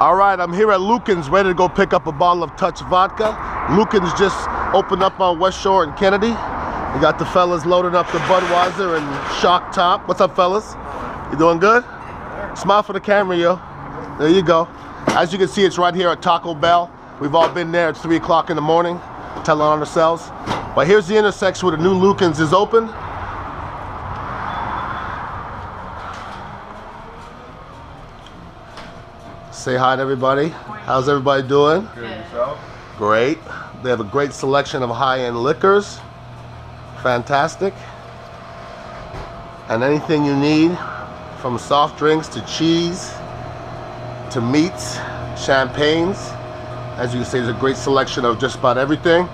All right, I'm here at Luekens, ready to go pick up a bottle of Touch Vodka. Luekens just opened up on West Shore and Kennedy. We got the fellas loading up the Budweiser and Shock Top. What's up, fellas? You doing good? Smile for the camera, yo. There you go. As you can see, it's right here at Taco Bell. We've all been there. It's 3 o'clock in the morning, telling on ourselves. But here's the intersection where the new Luekens is open. Say hi to everybody. How's everybody doing? Good? Great. They have a great selection of high-end liquors. Fantastic. And anything you need, from soft drinks to cheese to meats, champagnes. As you can see, there's a great selection of just about everything.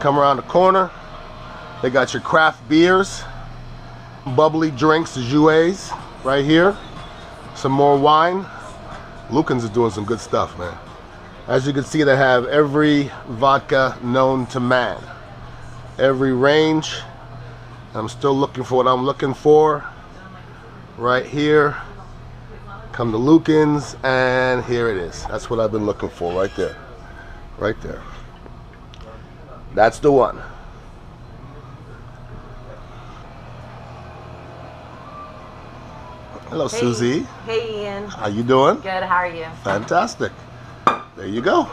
Come around the corner. They got your craft beers, bubbly drinks, jouets right here. Some more wine. Luekens is doing some good stuff, man. As you can see, they have every vodka known to man. Every range. I'm still looking for what I'm looking for. Right here. Come to Luekens, and here it is. That's what I've been looking for right there. Right there. That's the one. Hello, Hey. Susie. Hey, Ian. How you doing? Good. How are you? Fantastic. There you go.